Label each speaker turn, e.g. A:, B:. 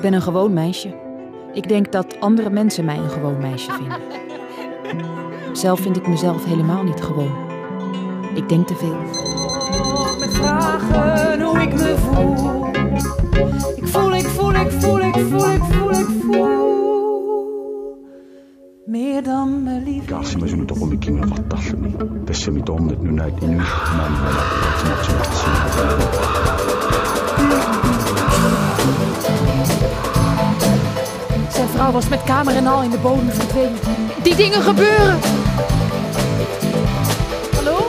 A: ben een gewoon meisje. Ik denk dat andere mensen mij een gewoon meisje vinden. Zelf vind ik mezelf helemaal niet gewoon. Ik denk te veel.
B: Met vragen hoe ik me voel. Ik voel, ik voel, ik voel, ik voel, ik voel, ik voel. Meer dan me lief.
C: Kaarsime synnytä ollikin vattallani. Tässä mit onnet nyt näitä nyt maailmalla.
B: Zijn vrouw was met kamer en al in de bodem verdwenen. Die dingen gebeuren. Hallo?